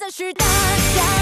色是大家